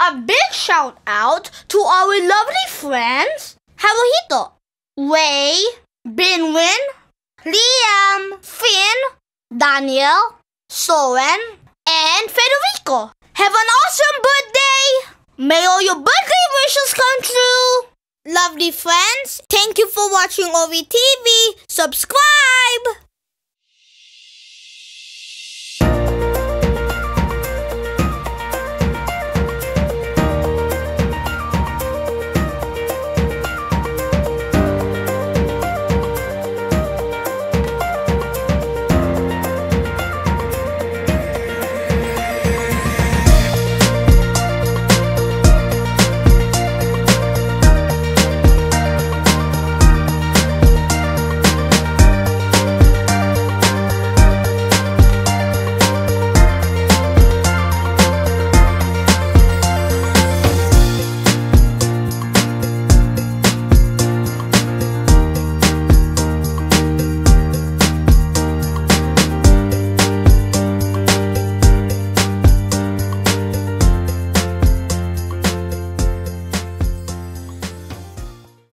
A big shout out to our lovely friends Haruhito, Ray, Binwin, Liam, Finn, Daniel, Soren, and Federico. Have an awesome birthday! May all your birthday wishes come true! Lovely friends, thank you for watching Owie TV. Subscribe!